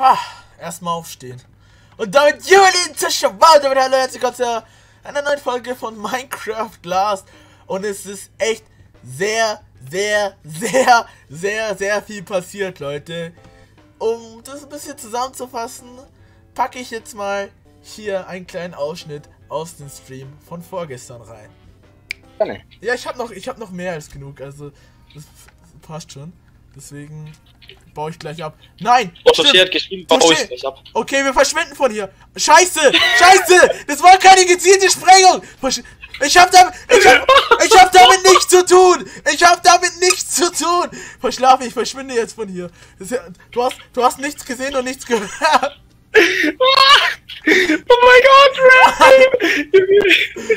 Ah, erstmal aufstehen. Und damit Juli Tischewald, damit hallo herzlich willkommen zu einer neuen Folge von Minecraft Last. Und es ist echt sehr, sehr, sehr, sehr, sehr viel passiert, Leute. Um das ein bisschen zusammenzufassen, packe ich jetzt mal hier einen kleinen Ausschnitt aus dem Stream von vorgestern rein. Ja, ich habe noch, ich habe noch mehr als genug, also das passt schon. Deswegen baue ich gleich ab. Nein! Otto hat geschrieben, baue ich gleich ab. Okay, wir verschwinden von hier. Scheiße! Scheiße! Das war keine gezielte Sprengung! Ich hab damit, ich hab, ich hab damit nichts zu tun! Ich hab damit nichts zu tun! Verschlafe, ich verschwinde jetzt von hier. Du hast, du hast nichts gesehen und nichts gehört. Oh mein Gott,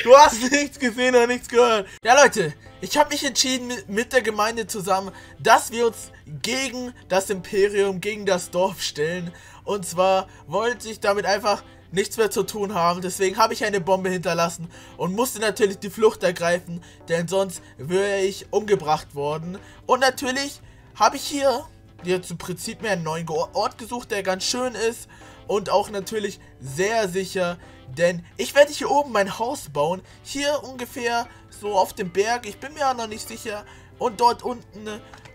Du hast nichts gesehen und nichts gehört. Ja, Leute, ich habe mich entschieden mit der Gemeinde zusammen, dass wir uns gegen das Imperium, gegen das Dorf stellen. Und zwar wollte ich damit einfach nichts mehr zu tun haben. Deswegen habe ich eine Bombe hinterlassen und musste natürlich die Flucht ergreifen, denn sonst wäre ich umgebracht worden. Und natürlich habe ich hier jetzt im Prinzip mir einen neuen Ort gesucht, der ganz schön ist und auch natürlich sehr sicher, denn ich werde hier oben mein Haus bauen, hier ungefähr so auf dem Berg, ich bin mir ja noch nicht sicher. Und dort unten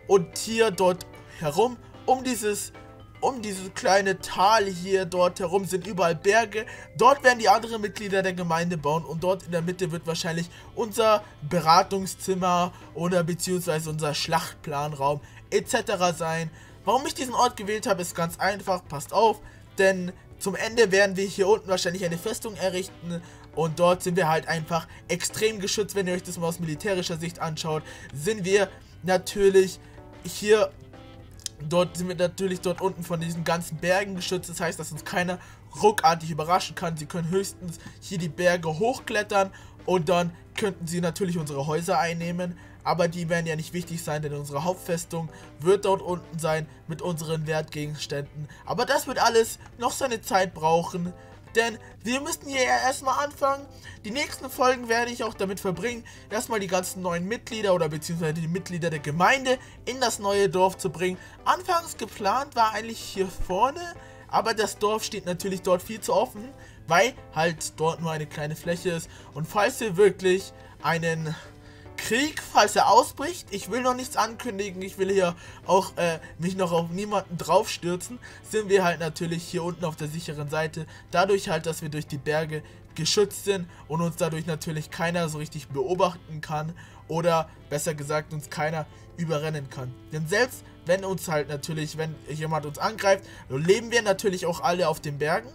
und hier dort herum, um dieses um dieses kleine Tal hier dort herum sind überall Berge. Dort werden die anderen Mitglieder der Gemeinde bauen und dort in der Mitte wird wahrscheinlich unser Beratungszimmer oder beziehungsweise unser Schlachtplanraum etc. sein. Warum ich diesen Ort gewählt habe, ist ganz einfach. Passt auf, denn zum Ende werden wir hier unten wahrscheinlich eine Festung errichten und dort sind wir halt einfach extrem geschützt, wenn ihr euch das mal aus militärischer Sicht anschaut. Sind wir natürlich hier, dort sind wir natürlich dort unten von diesen ganzen Bergen geschützt. Das heißt, dass uns keiner ruckartig überraschen kann. Sie können höchstens hier die Berge hochklettern und dann könnten sie natürlich unsere Häuser einnehmen. Aber die werden ja nicht wichtig sein, denn unsere Hauptfestung wird dort unten sein mit unseren Wertgegenständen. Aber das wird alles noch seine Zeit brauchen. Denn wir müssen hier erstmal anfangen. Die nächsten Folgen werde ich auch damit verbringen, erstmal die ganzen neuen Mitglieder oder beziehungsweise die Mitglieder der Gemeinde in das neue Dorf zu bringen. Anfangs geplant war eigentlich hier vorne, aber das Dorf steht natürlich dort viel zu offen, weil halt dort nur eine kleine Fläche ist. Und falls ihr wirklich einen Krieg, falls er ausbricht. Ich will noch nichts ankündigen. Ich will hier auch äh, mich noch auf niemanden draufstürzen. Sind wir halt natürlich hier unten auf der sicheren Seite. Dadurch halt, dass wir durch die Berge geschützt sind und uns dadurch natürlich keiner so richtig beobachten kann. Oder besser gesagt, uns keiner überrennen kann. Denn selbst wenn uns halt natürlich, wenn jemand uns angreift, leben wir natürlich auch alle auf den Bergen.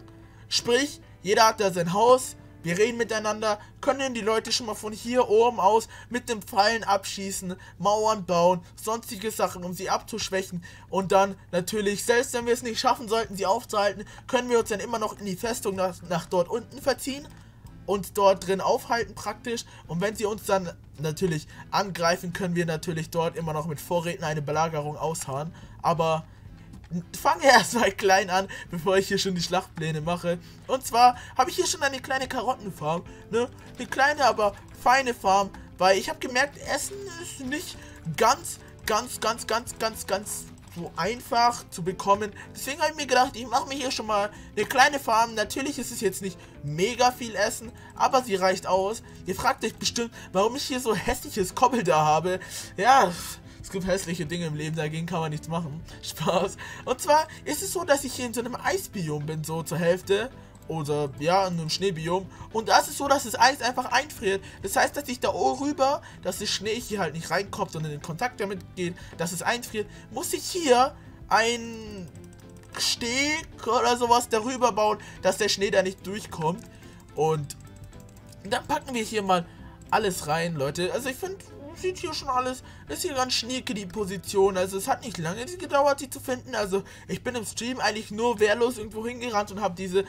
Sprich, jeder hat da sein Haus, wir reden miteinander, können die Leute schon mal von hier oben aus mit dem Pfeilen abschießen, Mauern bauen, sonstige Sachen, um sie abzuschwächen. Und dann natürlich, selbst wenn wir es nicht schaffen sollten, sie aufzuhalten, können wir uns dann immer noch in die Festung nach, nach dort unten verziehen und dort drin aufhalten praktisch. Und wenn sie uns dann natürlich angreifen, können wir natürlich dort immer noch mit Vorräten eine Belagerung ausharren. Aber fange erstmal klein an, bevor ich hier schon die Schlachtpläne mache. Und zwar habe ich hier schon eine kleine Karottenfarm, ne? Eine kleine, aber feine Farm, weil ich habe gemerkt, Essen ist nicht ganz, ganz, ganz, ganz, ganz, ganz so einfach zu bekommen. Deswegen habe ich mir gedacht, ich mache mir hier schon mal eine kleine Farm. Natürlich ist es jetzt nicht mega viel Essen, aber sie reicht aus. Ihr fragt euch bestimmt, warum ich hier so hässliches Kobbel da habe. Ja, es gibt hässliche Dinge im Leben, dagegen kann man nichts machen. Spaß. Und zwar ist es so, dass ich hier in so einem Eisbiom bin, so zur Hälfte. Oder ja, in einem Schneebiom. Und da ist so, dass das Eis einfach einfriert. Das heißt, dass ich da rüber, dass das Schnee hier halt nicht reinkommt und in Kontakt damit geht, dass es einfriert, muss ich hier ein Steg oder sowas darüber bauen, dass der Schnee da nicht durchkommt. Und dann packen wir hier mal alles rein, Leute. Also ich finde, sieht hier schon alles, ist hier ganz schnieke die Position, also es hat nicht lange gedauert, sie zu finden, also ich bin im Stream eigentlich nur wehrlos irgendwo hingerannt und habe diese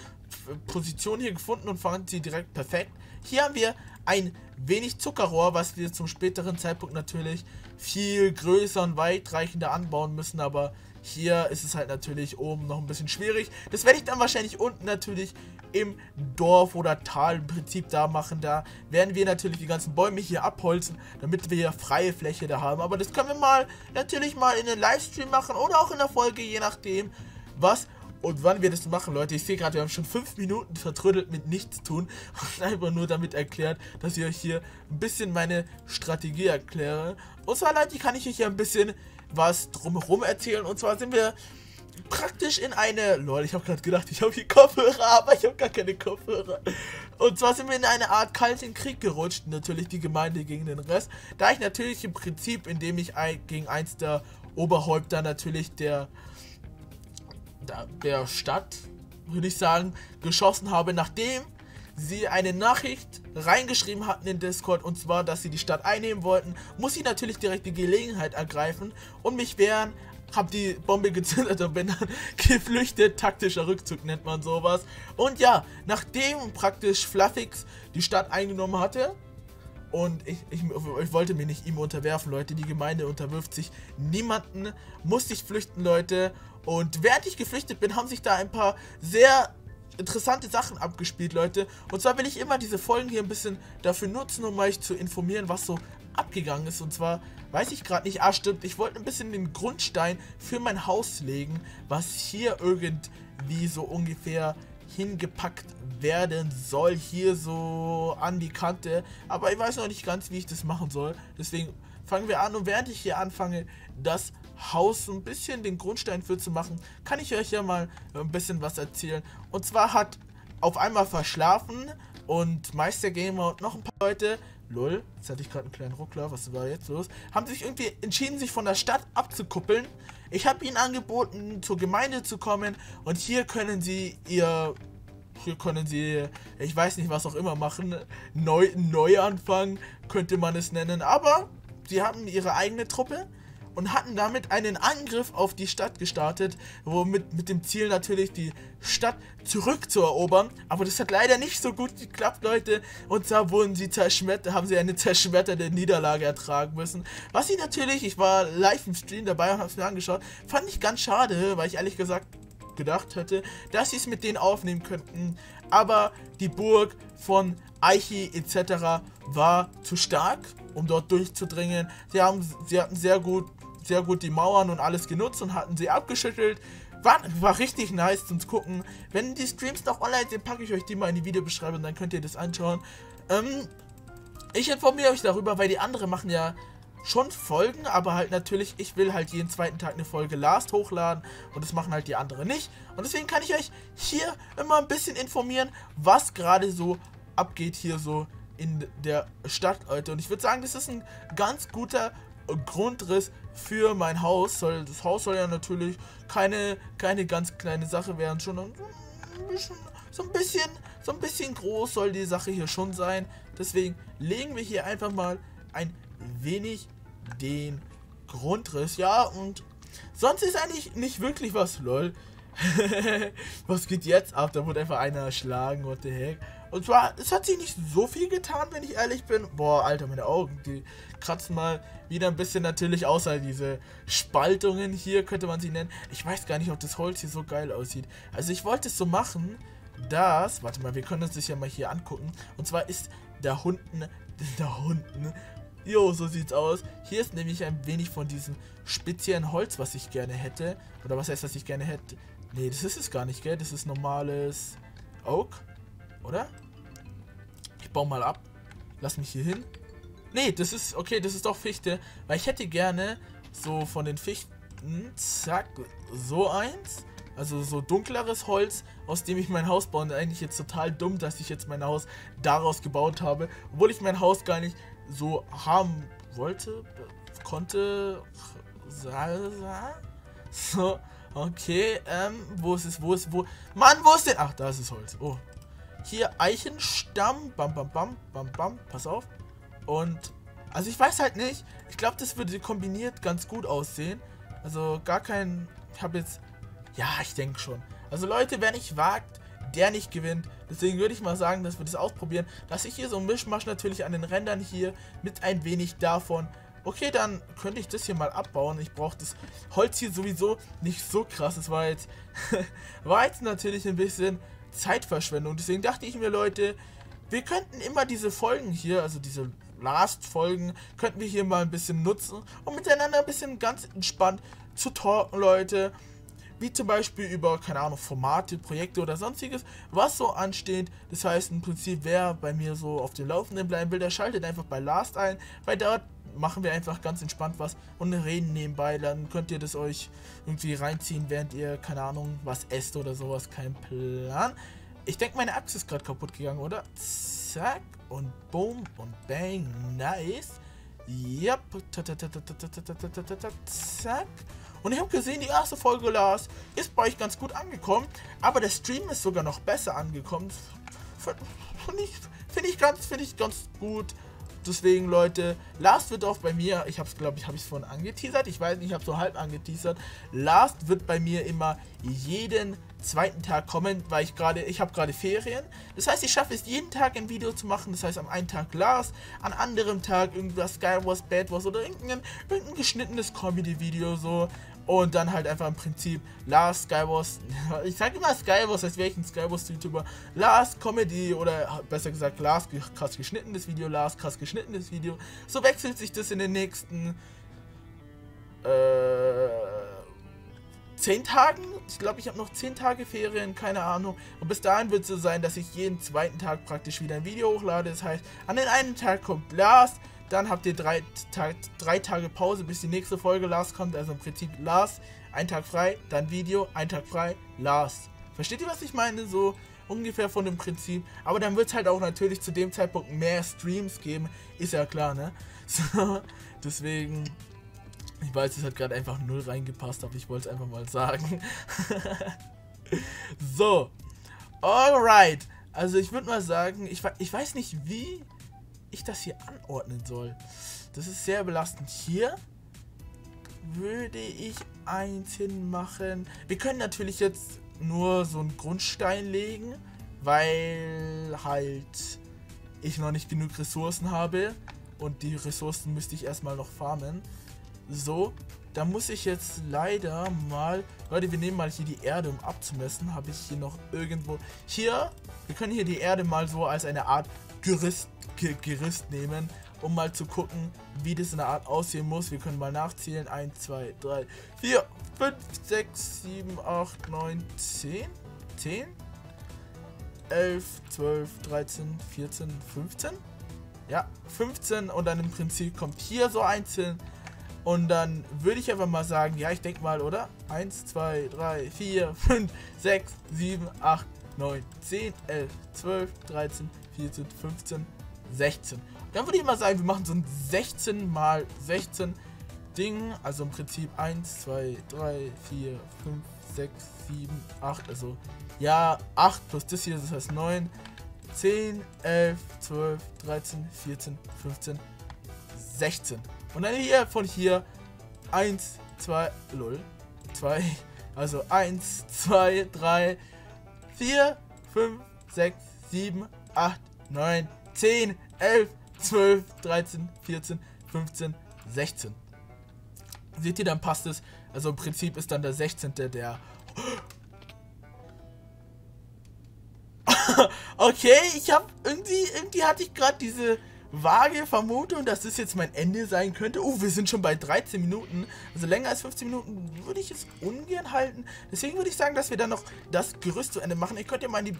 Position hier gefunden und fand sie direkt perfekt. Hier haben wir ein wenig Zuckerrohr, was wir zum späteren Zeitpunkt natürlich viel größer und weitreichender anbauen müssen, aber hier ist es halt natürlich oben noch ein bisschen schwierig. Das werde ich dann wahrscheinlich unten natürlich im Dorf oder Tal im Prinzip da machen. Da werden wir natürlich die ganzen Bäume hier abholzen, damit wir hier freie Fläche da haben. Aber das können wir mal natürlich mal in den Livestream machen oder auch in der Folge, je nachdem, was und wann wir das machen, Leute. Ich sehe gerade, wir haben schon fünf Minuten vertrödelt mit nichts tun und einfach nur damit erklärt, dass ich euch hier ein bisschen meine Strategie erkläre. Und zwar, Leute, kann ich euch hier ein bisschen was drumherum erzählen. Und zwar sind wir praktisch in eine... Lol, ich habe gerade gedacht, ich habe hier Kopfhörer, aber ich habe gar keine Kopfhörer. Und zwar sind wir in eine Art kalten Krieg gerutscht, natürlich die Gemeinde gegen den Rest. Da ich natürlich im Prinzip, indem ich ein, gegen eins der Oberhäupter natürlich der, der Stadt, würde ich sagen, geschossen habe, nachdem sie eine Nachricht reingeschrieben hatten in Discord und zwar, dass sie die Stadt einnehmen wollten, muss ich natürlich direkt die Gelegenheit ergreifen und mich wehren, hab die Bombe gezündet und bin dann geflüchtet. Taktischer Rückzug nennt man sowas. Und ja, nachdem praktisch Fluffix die Stadt eingenommen hatte, und ich, ich, ich, wollte mir nicht ihm unterwerfen, Leute. Die Gemeinde unterwirft sich niemanden. Musste ich flüchten, Leute. Und während ich geflüchtet bin, haben sich da ein paar sehr interessante Sachen abgespielt, Leute. Und zwar will ich immer diese Folgen hier ein bisschen dafür nutzen, um euch zu informieren, was so abgegangen ist. Und zwar weiß ich gerade nicht. Ah, stimmt. Ich wollte ein bisschen den Grundstein für mein Haus legen, was hier irgendwie so ungefähr hingepackt werden soll. Hier so an die Kante. Aber ich weiß noch nicht ganz, wie ich das machen soll. Deswegen fangen wir an. Und während ich hier anfange, das Haus ein bisschen den Grundstein für zu machen, kann ich euch ja mal ein bisschen was erzählen. Und zwar hat auf einmal verschlafen und Meistergamer und noch ein paar Leute, lol, jetzt hatte ich gerade einen kleinen Ruckler, was war jetzt los, haben sich irgendwie entschieden, sich von der Stadt abzukuppeln. Ich habe ihnen angeboten, zur Gemeinde zu kommen und hier können sie ihr hier können sie, ich weiß nicht, was auch immer machen. Neu, Neuanfang könnte man es nennen. Aber sie haben ihre eigene Truppe und hatten damit einen Angriff auf die Stadt gestartet, womit mit dem Ziel natürlich die Stadt zurückzuerobern. Aber das hat leider nicht so gut geklappt, Leute. Und zwar wurden sie zerschmettert, haben sie eine zerschmetterte Niederlage ertragen müssen. Was sie natürlich, ich war live im Stream dabei und habe es mir angeschaut, fand ich ganz schade, weil ich ehrlich gesagt gedacht hätte, dass sie es mit denen aufnehmen könnten. Aber die Burg von Aichi etc. war zu stark, um dort durchzudringen. Sie, haben, sie hatten sehr gut sehr gut die Mauern und alles genutzt und hatten sie abgeschüttelt. War, war richtig nice zum Gucken. Wenn die Streams noch online sind, packe ich euch die mal in die Videobeschreibung, dann könnt ihr das anschauen. Ähm, ich informiere euch darüber, weil die anderen machen ja schon Folgen, aber halt natürlich, ich will halt jeden zweiten Tag eine Folge Last hochladen und das machen halt die anderen nicht. Und deswegen kann ich euch hier immer ein bisschen informieren, was gerade so abgeht hier so in der Stadt, Leute. Und ich würde sagen, das ist ein ganz guter Grundriss für mein Haus. Soll, das Haus soll ja natürlich keine, keine ganz kleine Sache werden, schon ein bisschen, so ein bisschen, so ein bisschen groß soll die Sache hier schon sein. Deswegen legen wir hier einfach mal ein wenig den Grundriss. Ja, und sonst ist eigentlich nicht wirklich was, lol. was geht jetzt ab? Da wurde einfach einer erschlagen, what the heck. Und zwar, es hat sich nicht so viel getan, wenn ich ehrlich bin. Boah, Alter, meine Augen, die kratzen mal wieder ein bisschen natürlich, außer diese Spaltungen hier, könnte man sie nennen. Ich weiß gar nicht, ob das Holz hier so geil aussieht. Also ich wollte es so machen, dass, warte mal, wir können uns das ja mal hier angucken. Und zwar ist da unten, da unten, jo, so sieht's aus. Hier ist nämlich ein wenig von diesem speziellen Holz, was ich gerne hätte. Oder was heißt, was ich gerne hätte? Nee, das ist es gar nicht, gell? Das ist normales Oak, oder? Ich baue mal ab. Lass mich hier hin. Nee, das ist, okay, das ist doch Fichte. Weil ich hätte gerne so von den Fichten, zack, so eins. Also so dunkleres Holz, aus dem ich mein Haus baue. Und eigentlich jetzt total dumm, dass ich jetzt mein Haus daraus gebaut habe. Obwohl ich mein Haus gar nicht so haben wollte, konnte. So, okay, ähm, wo ist es, wo ist, wo? Mann, wo ist denn? Ach, da ist das Holz. Oh, hier Eichenstamm. Bam, bam, bam, bam, bam. Pass auf. Und, also ich weiß halt nicht. Ich glaube, das würde kombiniert ganz gut aussehen. Also gar kein, ich habe jetzt, ja, ich denke schon. Also Leute, wer nicht wagt, der nicht gewinnt. Deswegen würde ich mal sagen, dass wir das ausprobieren. Dass ich hier so ein Mischmasch natürlich an den Rändern hier mit ein wenig davon. Okay, dann könnte ich das hier mal abbauen. Ich brauche das Holz hier sowieso nicht so krass. Es war jetzt, war jetzt natürlich ein bisschen Zeitverschwendung. Deswegen dachte ich mir, Leute, wir könnten immer diese Folgen hier, also diese Last-Folgen, könnten wir hier mal ein bisschen nutzen, um miteinander ein bisschen ganz entspannt zu talken, Leute. wie zum Beispiel über, keine Ahnung, Formate, Projekte oder sonstiges, was so ansteht. Das heißt im Prinzip, wer bei mir so auf dem Laufenden bleiben will, der schaltet einfach bei Last ein, weil dort machen wir einfach ganz entspannt was und reden nebenbei. Dann könnt ihr das euch irgendwie reinziehen, während ihr, keine Ahnung, was esst oder sowas. Kein Plan. Ich denke, meine Achse ist gerade kaputt gegangen, oder? Zack und boom und bang. Nice. Yep. Zack. Und ich habe gesehen, die erste Folge Lars ist bei euch ganz gut angekommen. Aber der Stream ist sogar noch besser angekommen. Finde ich, find ich, ganz, find ich ganz gut. Deswegen, Leute, Last wird auch bei mir, ich habe es, glaube ich, habe ich es vorhin angeteasert. Ich weiß nicht, ich habe so halb angeteasert. Last wird bei mir immer jeden zweiten Tag kommen, weil ich gerade, ich habe gerade Ferien. Das heißt, ich schaffe es jeden Tag ein Video zu machen. Das heißt, am einen Tag Last, an anderem Tag irgendwas Skywars, Bad Wars oder irgendein, irgendein geschnittenes Comedy-Video so. Und dann halt einfach im Prinzip Last Skywars, ich sage immer Skywars, als wäre ich ein Skywars-YouTuber. Last Comedy oder besser gesagt Last krass geschnittenes Video, Last krass geschnittenes Video. So wechselt sich das in den nächsten äh, 10 Tagen. Ich glaube, ich habe noch 10 Tage Ferien, keine Ahnung. Und bis dahin wird es so sein, dass ich jeden zweiten Tag praktisch wieder ein Video hochlade. Das heißt, an den einen Tag kommt Last, dann habt ihr drei, Tag, drei Tage Pause, bis die nächste Folge Last kommt. Also im Prinzip Last, ein Tag frei, dann Video, ein Tag frei, Last. Versteht ihr, was ich meine? So ungefähr von dem Prinzip. Aber dann wird es halt auch natürlich zu dem Zeitpunkt mehr Streams geben. Ist ja klar, ne? So, deswegen. Ich weiß, es hat gerade einfach null reingepasst, aber ich wollte es einfach mal sagen. so. Alright. Also ich würde mal sagen, ich, ich weiß nicht, wie ich das hier anordnen soll. Das ist sehr belastend. Hier würde ich eins hinmachen. Wir können natürlich jetzt nur so einen Grundstein legen, weil halt ich noch nicht genug Ressourcen habe und die Ressourcen müsste ich erstmal noch farmen. So, da muss ich jetzt leider mal... Leute, wir nehmen mal hier die Erde, um abzumessen. Habe ich hier noch irgendwo... Hier, wir können hier die Erde mal so als eine Art Gerüst, Gerüst nehmen, um mal zu gucken, wie das in der Art aussehen muss. Wir können mal nachzählen. 1, 2, 3, 4, 5, 6, 7, 8, 9, 10. 10? 11, 12, 13, 14, 15. Ja, 15 und dann im Prinzip kommt hier so einzeln. Und dann würde ich einfach mal sagen, ja, ich denke mal, oder? 1, 2, 3, 4, 5, 6, 7, 8, 9, 10, 11, 12, 13, 14, 15, 16. Dann würde ich mal sagen, wir machen so ein 16 mal 16 Ding. Also im Prinzip 1, 2, 3, 4, 5, 6, 7, 8. Also ja, 8 plus das hier, das heißt 9, 10, 11, 12, 13, 14, 15, 16. Und dann hier von hier 1, 2, lol, 2, also 1, 2, 3, 4, 5, 6, 7, 8, 9, 10, 11, 12, 13, 14, 15, 16. Seht ihr, dann passt es. Also im Prinzip ist dann der 16. der... okay, ich habe irgendwie, irgendwie hatte ich gerade diese vage Vermutung, dass das jetzt mein Ende sein könnte. Oh, wir sind schon bei 13 Minuten. Also länger als 15 Minuten würde ich es ungern halten. Deswegen würde ich sagen, dass wir dann noch das Gerüst zu Ende machen. Ihr könnt ja mal in die,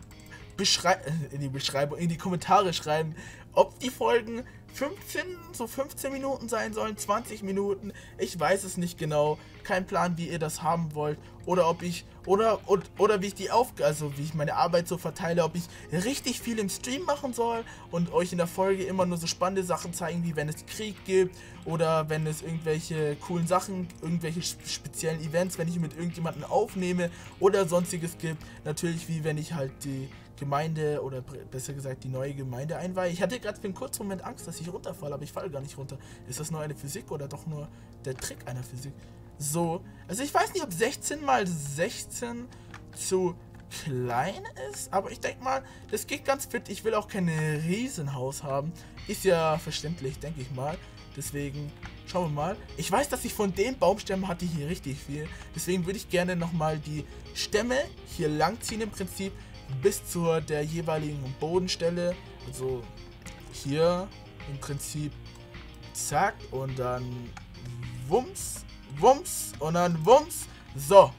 Beschrei in die Beschreibung, in die Kommentare schreiben, ob die Folgen 15, so 15 Minuten sein sollen, 20 Minuten. Ich weiß es nicht genau. Kein Plan, wie ihr das haben wollt. Oder ob ich, oder, oder, oder wie ich die Aufgabe, also wie ich meine Arbeit so verteile, ob ich richtig viel im Stream machen soll und euch in der Folge immer nur so spannende Sachen zeigen, wie wenn es Krieg gibt oder wenn es irgendwelche coolen Sachen, irgendwelche speziellen Events, wenn ich mit irgendjemandem aufnehme oder sonstiges gibt. Natürlich wie wenn ich halt die Gemeinde oder besser gesagt die neue Gemeinde einweihe. Ich hatte gerade für einen kurzen Moment Angst, dass ich runterfalle, aber ich falle gar nicht runter. Ist das nur eine Physik oder doch nur der Trick einer Physik? So, also ich weiß nicht, ob 16 mal 16 zu klein ist, aber ich denke mal, das geht ganz fit. Ich will auch kein Riesenhaus haben. Ist ja verständlich, denke ich mal. Deswegen schauen wir mal. Ich weiß, dass ich von den Baumstämmen hatte hier richtig viel. Deswegen würde ich gerne nochmal die Stämme hier langziehen im Prinzip bis zur der jeweiligen Bodenstelle. Also hier im Prinzip zack und dann wumms, wumms und dann wumms. So,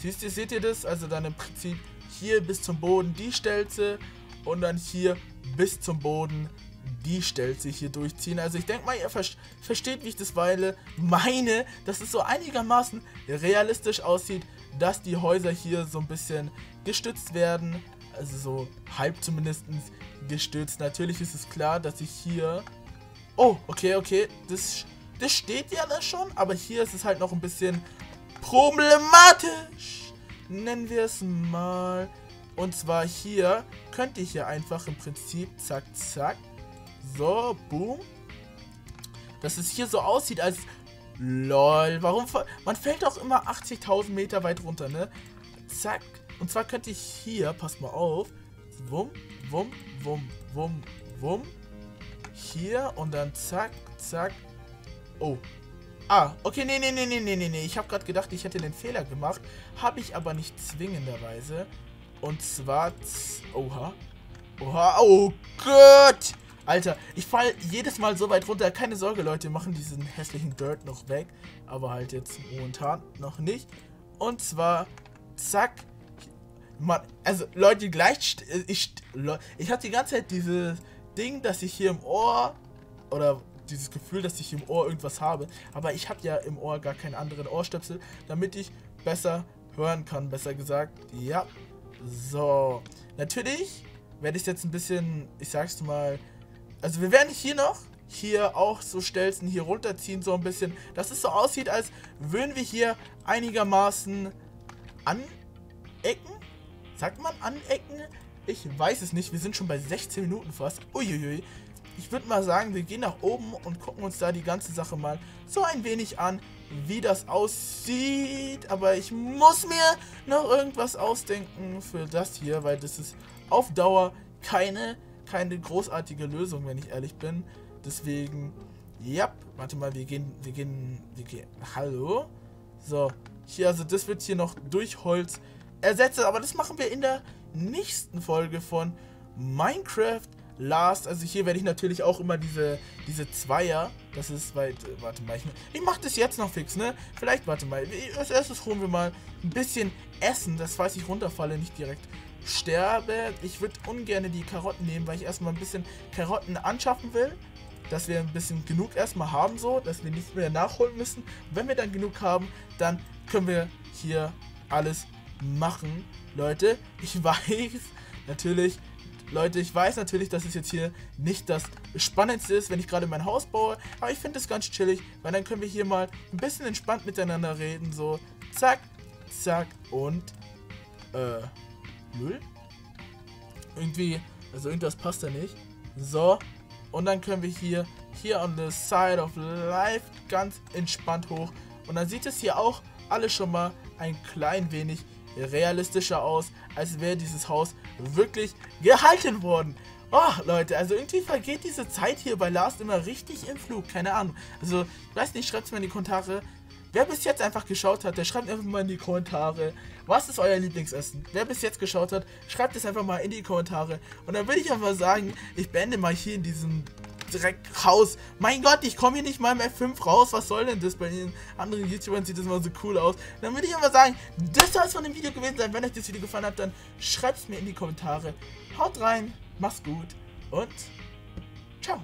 Siehst ihr, seht ihr das? Also dann im Prinzip hier bis zum Boden die Stelze und dann hier bis zum Boden die Stelze hier durchziehen. Also ich denke mal, ihr ver versteht, wie ich das weile meine, dass es so einigermaßen realistisch aussieht, dass die Häuser hier so ein bisschen gestützt werden. Also so halb zumindest gestützt. Natürlich ist es klar, dass ich hier... Oh, okay, okay. Das, das steht ja da schon, aber hier ist es halt noch ein bisschen problematisch. Nennen wir es mal. Und zwar hier könnte ich ja einfach im Prinzip zack, zack. So, boom. Dass es hier so aussieht, als... Lol, warum... Man fällt auch immer 80.000 Meter weit runter, ne? Zack. Und zwar könnte ich hier, passt mal auf, wumm, wumm, wumm, wumm, wumm. Hier und dann zack, zack. Oh. Ah, okay, nee, nee, nee, nee, nee, nee, nee. Ich habe gerade gedacht, ich hätte den Fehler gemacht. Habe ich aber nicht zwingenderweise. Und zwar... Oha. Oha. Oh Gott. Alter, ich fall jedes Mal so weit runter. Keine Sorge, Leute, machen diesen hässlichen Dirt noch weg. Aber halt jetzt momentan noch nicht. Und zwar... Zack. Mann, also Leute, gleich... Ich, ich hatte die ganze Zeit dieses Ding, dass ich hier im Ohr... Oder dieses Gefühl, dass ich im Ohr irgendwas habe. Aber ich habe ja im Ohr gar keinen anderen Ohrstöpsel, damit ich besser hören kann. Besser gesagt, ja, so, natürlich werde ich jetzt ein bisschen, ich sag's mal, also wir werden hier noch, hier auch so Stelzen hier runterziehen, so ein bisschen, dass es so aussieht, als würden wir hier einigermaßen anecken? Sagt man anecken? Ich weiß es nicht, wir sind schon bei 16 Minuten fast. Uiuiui. Ich würde mal sagen, wir gehen nach oben und gucken uns da die ganze Sache mal so ein wenig an wie das aussieht. Aber ich muss mir noch irgendwas ausdenken für das hier, weil das ist auf Dauer keine, keine großartige Lösung, wenn ich ehrlich bin. Deswegen, ja, warte mal, wir gehen, wir gehen, wir gehen, hallo? So, hier, also das wird hier noch durch Holz ersetzt, aber das machen wir in der nächsten Folge von Minecraft Last, also hier werde ich natürlich auch immer diese, diese Zweier, das ist weit, warte mal, ich, ich mache das jetzt noch fix, ne? Vielleicht, warte mal, als erstes holen wir mal ein bisschen Essen, das falls ich runterfalle, nicht direkt sterbe. Ich würde ungern die Karotten nehmen, weil ich erstmal ein bisschen Karotten anschaffen will, dass wir ein bisschen genug erstmal haben, so, dass wir nicht mehr nachholen müssen. wenn wir dann genug haben, dann können wir hier alles machen. Leute, ich weiß, natürlich Leute, ich weiß natürlich, dass es jetzt hier nicht das Spannendste ist, wenn ich gerade mein Haus baue, aber ich finde es ganz chillig, weil dann können wir hier mal ein bisschen entspannt miteinander reden, so zack, zack und äh, Müll? Irgendwie, also irgendwas passt da nicht. So, und dann können wir hier, hier on the side of life ganz entspannt hoch und dann sieht es hier auch alles schon mal ein klein wenig realistischer aus, als wäre dieses Haus wirklich gehalten worden. Oh, Leute, also irgendwie vergeht diese Zeit hier bei Last immer richtig im Flug. Keine Ahnung. Also, ich weiß nicht, schreibt es mir in die Kommentare. Wer bis jetzt einfach geschaut hat, der schreibt einfach mal in die Kommentare, was ist euer Lieblingsessen? Wer bis jetzt geschaut hat, schreibt es einfach mal in die Kommentare. Und dann würde ich einfach sagen, ich beende mal hier in diesem direkt raus. Mein Gott, ich komme hier nicht mal im F5 raus. Was soll denn das? Bei den anderen YouTubern sieht das mal so cool aus. Dann würde ich aber sagen, das soll es von dem Video gewesen sein. Wenn euch das Video gefallen hat, dann schreibt es mir in die Kommentare. Haut rein, macht's gut und ciao.